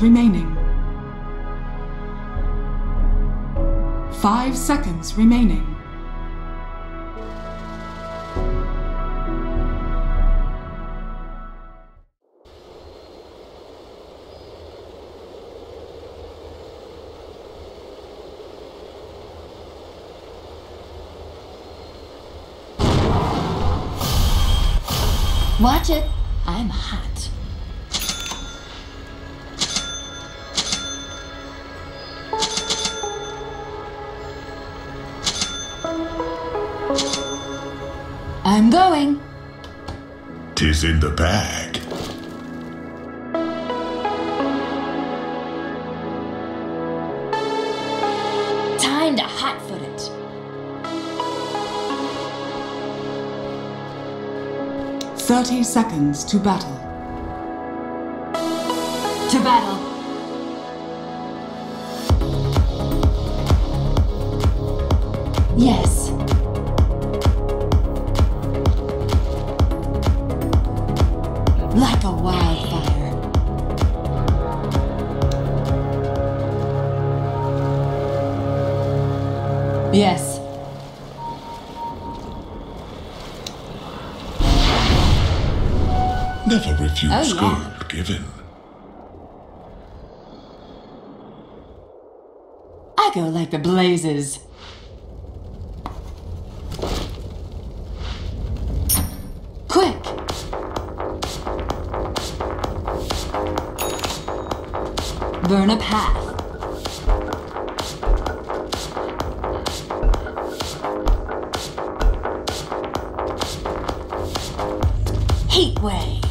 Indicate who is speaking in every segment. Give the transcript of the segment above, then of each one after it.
Speaker 1: remaining. Five seconds remaining.
Speaker 2: Watch it.
Speaker 3: Tis in the bag.
Speaker 2: Time to hotfoot it.
Speaker 1: Thirty seconds to battle.
Speaker 2: To battle. Yes. Like a wildfire. Yes.
Speaker 3: Never refuse
Speaker 2: Oh, yeah.
Speaker 3: gold given.
Speaker 2: I go like the blazes. Burn a path. Heat wave.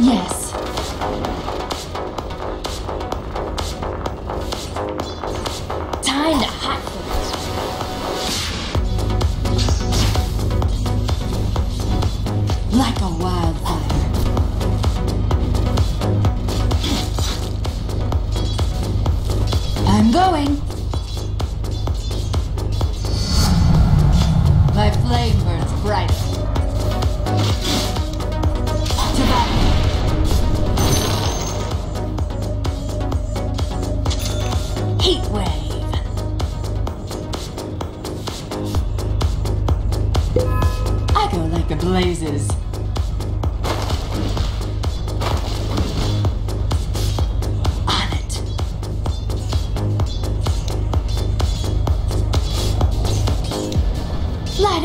Speaker 2: Yes.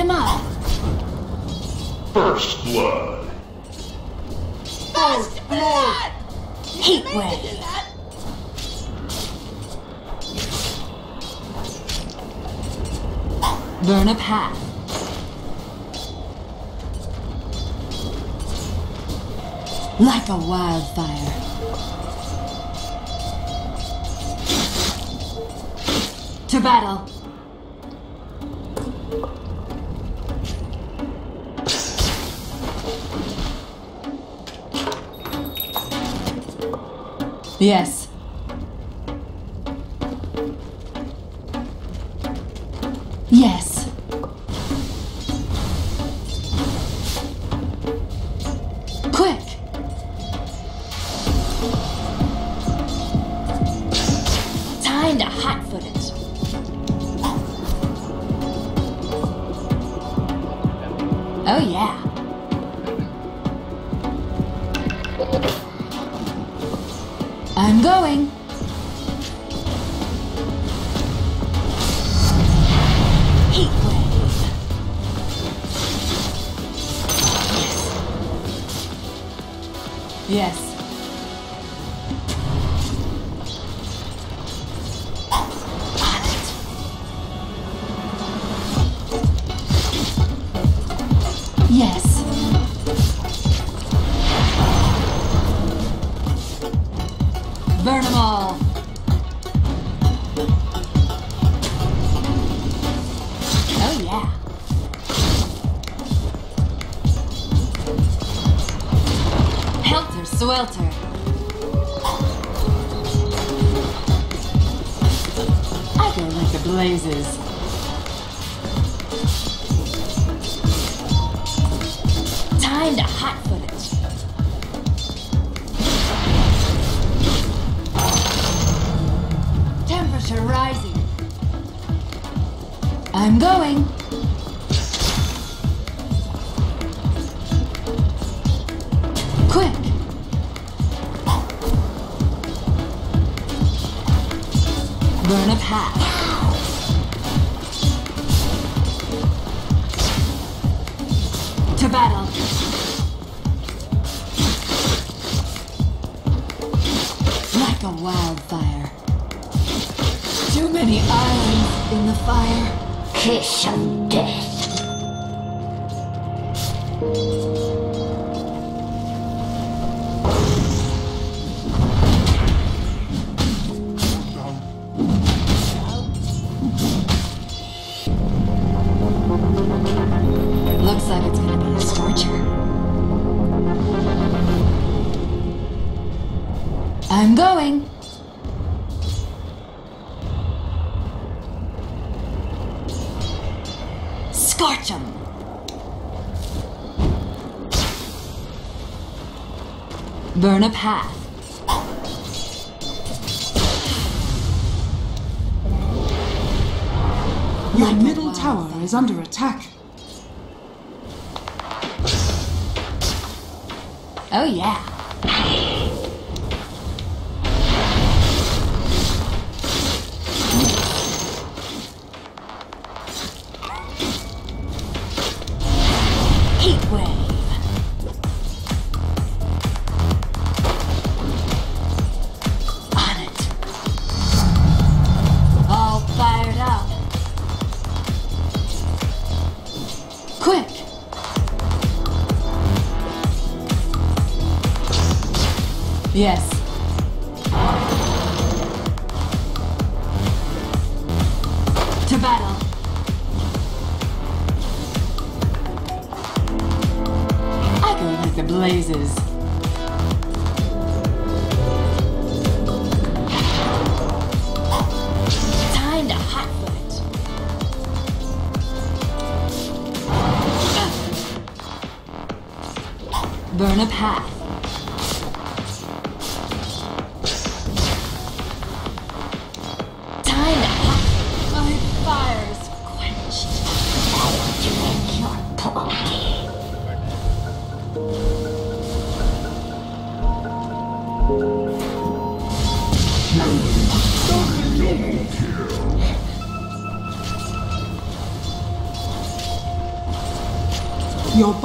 Speaker 2: Up.
Speaker 3: First blood.
Speaker 2: First blood! Heat wave. Burn a path. Like a wildfire. To battle. Yes. Blazes. Battle. Like a wildfire. Too many islands in the fire.
Speaker 4: Kiss of death.
Speaker 2: Looks like it's gonna be I'm going. Scorch 'em. Burn a path.
Speaker 1: Your middle tower is under attack.
Speaker 2: Oh yeah. Blazes. Time to hot foot. Burn a path.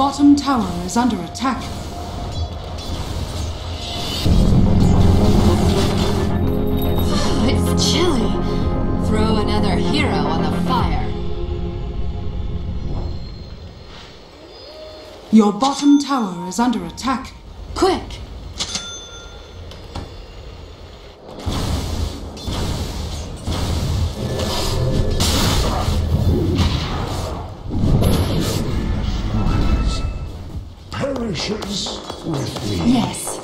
Speaker 1: Bottom tower is under attack.
Speaker 2: Oh, it's chilly. Throw another hero on the fire.
Speaker 1: Your bottom tower is under attack.
Speaker 2: Quick!
Speaker 3: With me.
Speaker 2: Yes.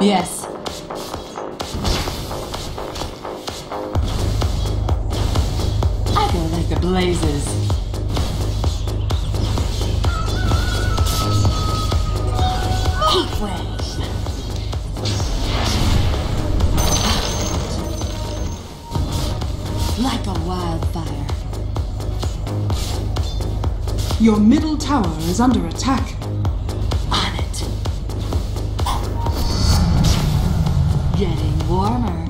Speaker 2: Yes. Like a wildfire.
Speaker 1: Your middle tower is under attack.
Speaker 2: On it. Getting warmer.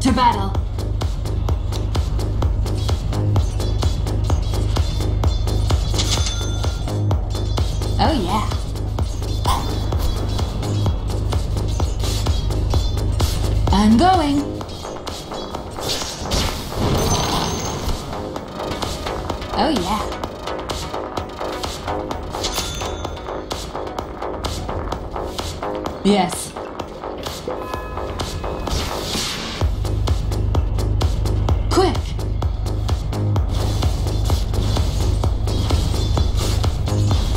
Speaker 2: To battle.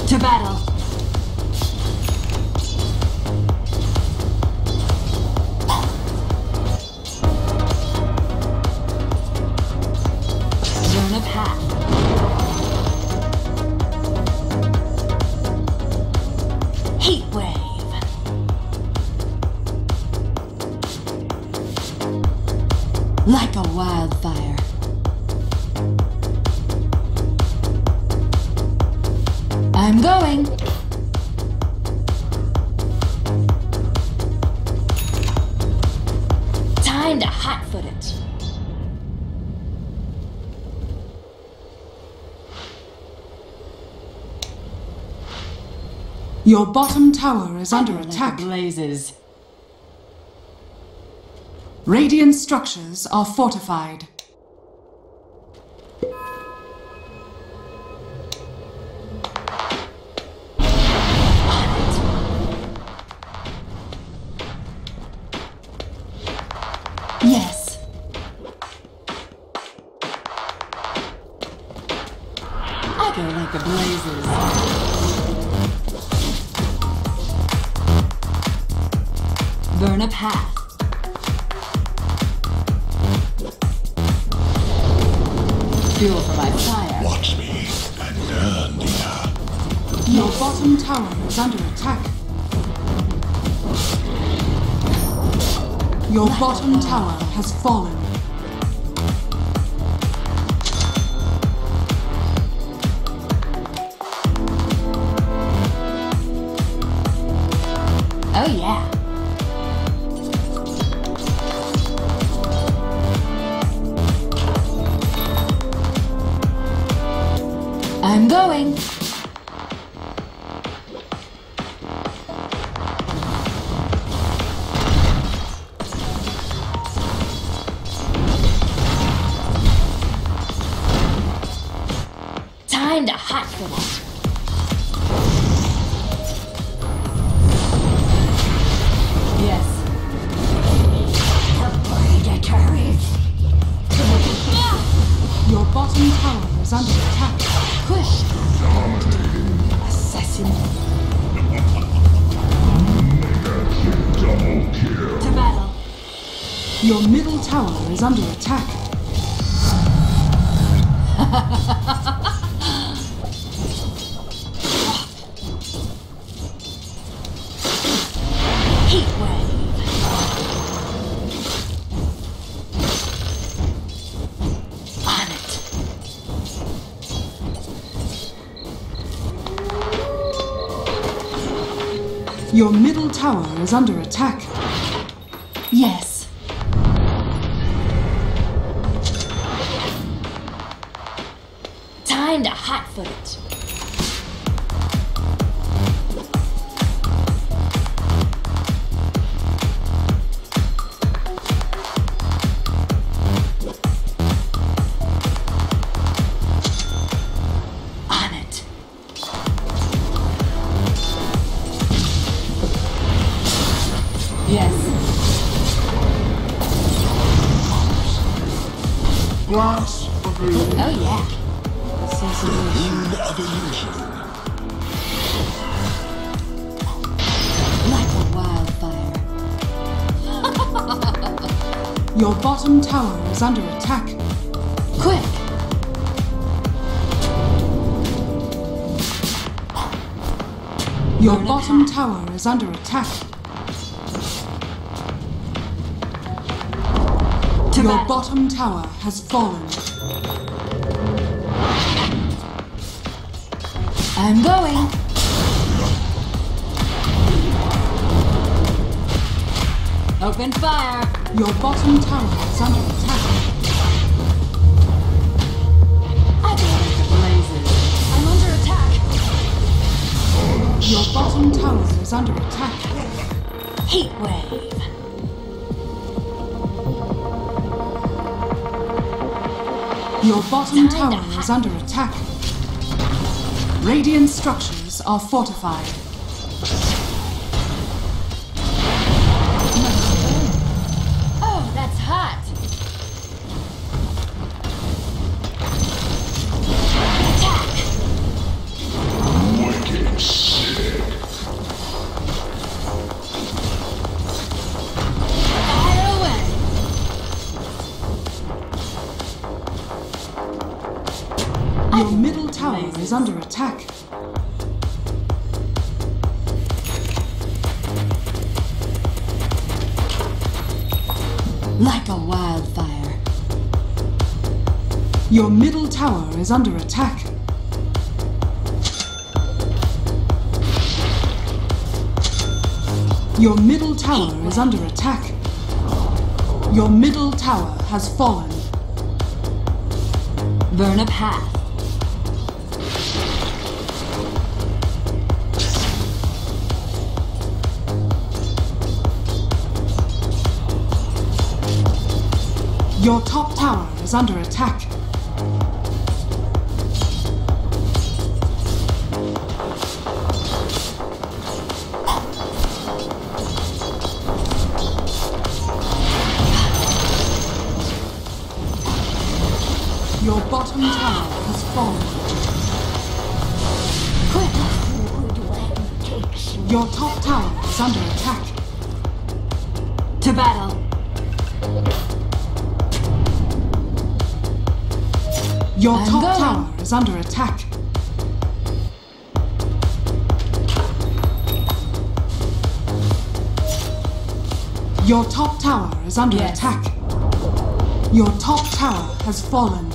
Speaker 2: To battle.
Speaker 1: Your bottom tower is under attack.
Speaker 2: blazes.
Speaker 1: Radiant structures are fortified. Has fallen.
Speaker 2: Oh yeah. I'm going.
Speaker 1: Your middle tower is under attack.
Speaker 2: On it.
Speaker 1: Your middle tower is under attack.
Speaker 2: Yes.
Speaker 3: Glass of illusion.
Speaker 2: Oh yeah.
Speaker 3: Wind of illusion.
Speaker 2: Like a wildfire.
Speaker 1: Your bottom tower is under attack.
Speaker 2: Quick!
Speaker 1: Your bottom tower is under attack.
Speaker 2: To
Speaker 1: Your
Speaker 2: battle.
Speaker 1: bottom tower has fallen.
Speaker 2: I'm going. Open fire.
Speaker 1: Your bottom tower is under attack.
Speaker 2: I go like the blazes. I'm under attack.
Speaker 1: Your bottom tower is under attack.
Speaker 2: Heat wave.
Speaker 1: Your bottom tower is under attack. Radiant structures are fortified. Under attack.
Speaker 2: Like a wildfire.
Speaker 1: Your middle tower is under attack. Your middle tower is under attack. Your middle tower has fallen.
Speaker 2: Burn a path.
Speaker 1: Your top tower is under attack. Your bottom tower has fallen.
Speaker 2: Quick.
Speaker 4: Woodland takes me.
Speaker 1: Your top tower is under attack.
Speaker 2: To battle.
Speaker 1: Your
Speaker 2: I'm
Speaker 1: top
Speaker 2: going.
Speaker 1: tower is under attack. Your top tower is under
Speaker 2: Yes.
Speaker 1: attack. Your top tower has fallen.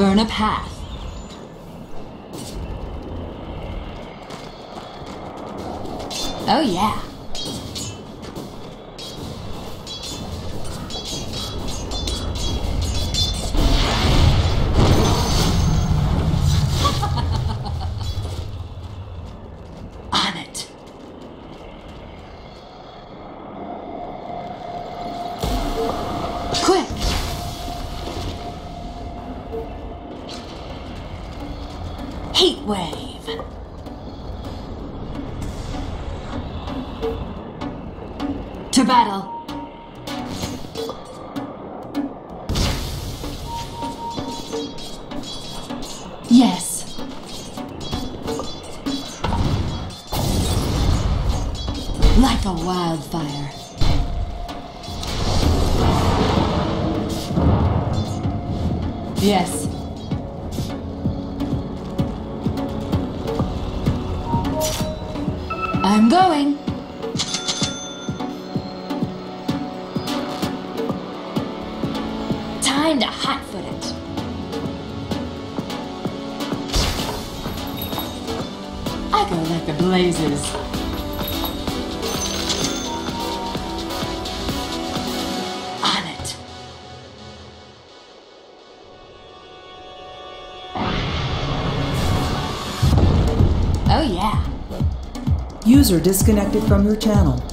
Speaker 2: Burn a path. Oh yeah. Like a wildfire. Yes. I'm going. Time to hotfoot it. I go like the blazes.
Speaker 5: User disconnected from your channel.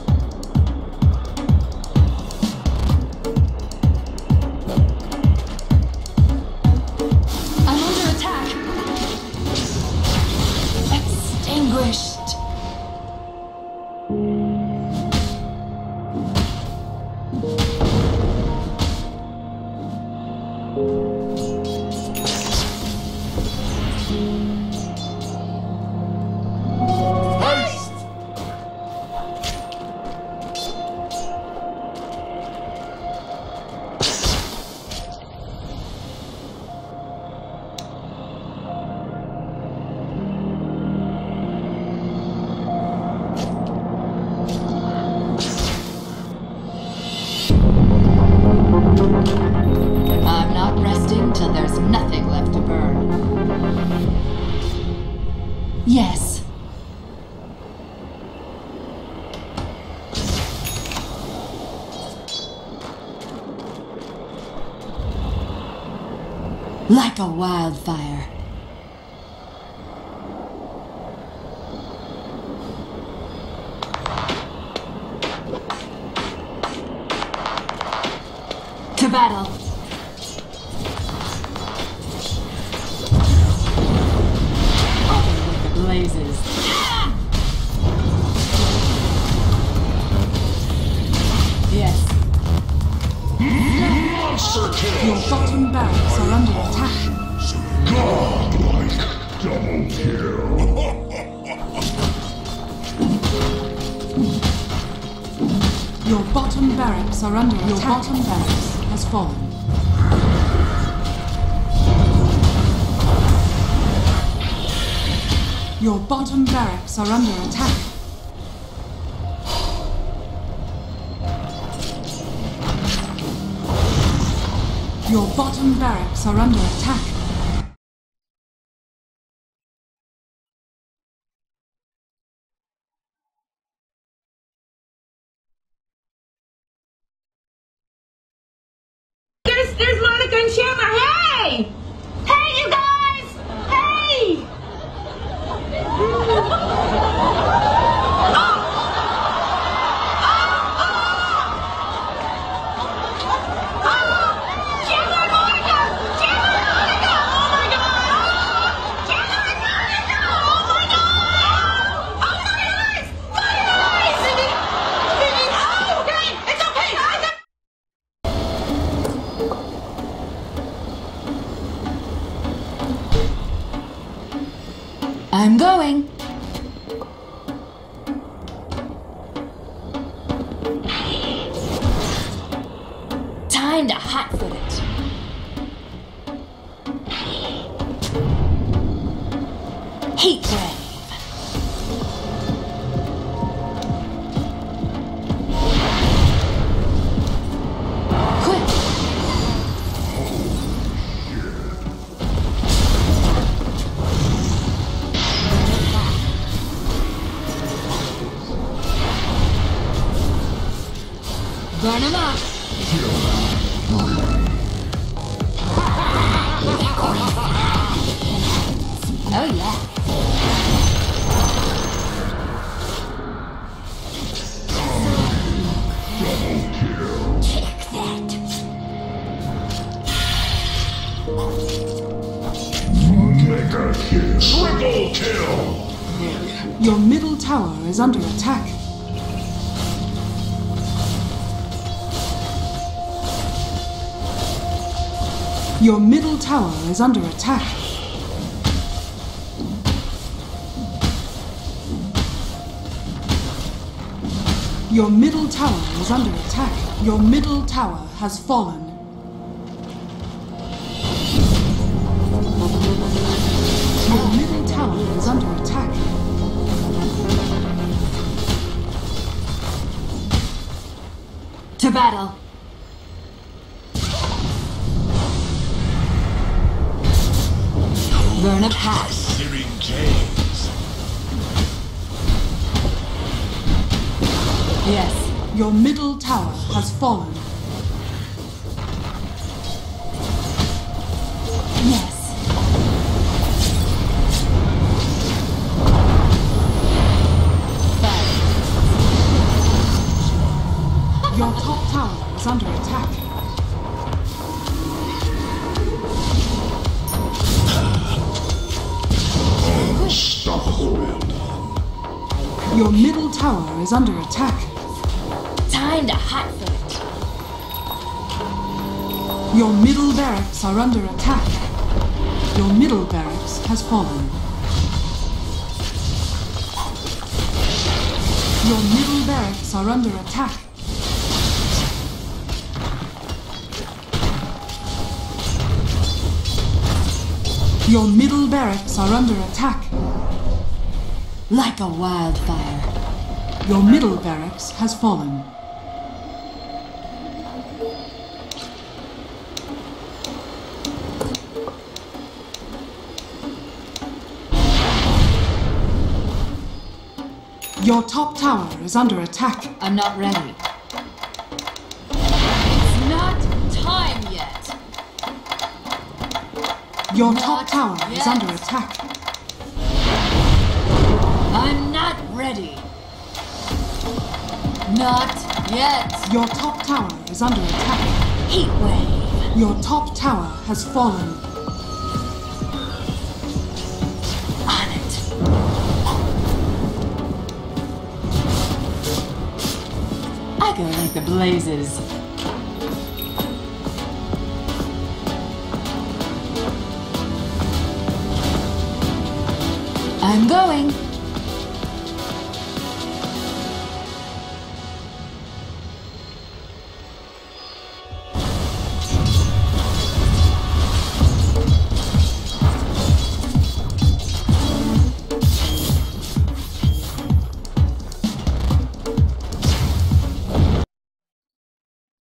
Speaker 2: Yes. Like a wildfire.
Speaker 1: Has fallen. Your bottom barracks are under attack. Your bottom barracks are under attack.
Speaker 2: Going.
Speaker 1: Your middle tower is under attack. Your middle tower is under attack. Your middle tower has fallen. Your middle tower is under attack.
Speaker 2: To battle. Pass.
Speaker 3: Searing Chains!
Speaker 2: Yes.
Speaker 1: Your middle tower has fallen.
Speaker 2: Yes.
Speaker 1: Your top tower is under attack. Your middle tower is under attack.
Speaker 2: Time to hotfoot it.
Speaker 1: Your middle barracks are under attack. Your middle barracks has fallen. Your middle barracks are under attack. Your middle barracks are under attack.
Speaker 2: Like a wildfire.
Speaker 1: Your middle barracks has fallen. Your top tower is under attack.
Speaker 2: I'm not ready. It's not time yet.
Speaker 1: Your
Speaker 2: Not
Speaker 1: top tower is under attack.
Speaker 2: Not yet.
Speaker 1: Your top tower is under attack.
Speaker 2: Heat wave.
Speaker 1: Your top tower has fallen.
Speaker 2: On it. I go like the blazes. I'm going.